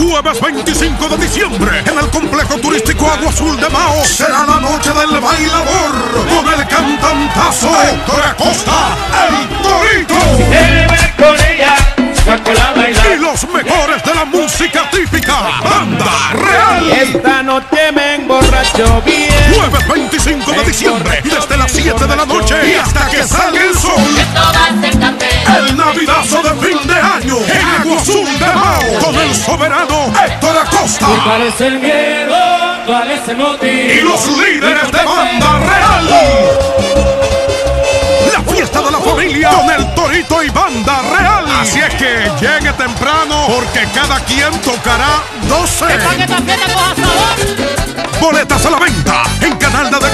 Jueves 25 de diciembre, en el complejo turístico Agua Azul de Mao, será la noche del bailador con el cantantazo Héctor Acosta, el Torito. Y los mejores de la música típica, Banda Real. Esta noche me emborracho bien. Jueves 25 Mao con el soberano Héctor Acosta ¿Cuál es el miedo? ¿Cuál es el motivo? y los líderes de Banda Real. La fiesta de la familia con el Torito y Banda Real. Así es que llegue temprano porque cada quien tocará 12. Para que esta fiesta coja sabor. Boletas a la venta en Canal de.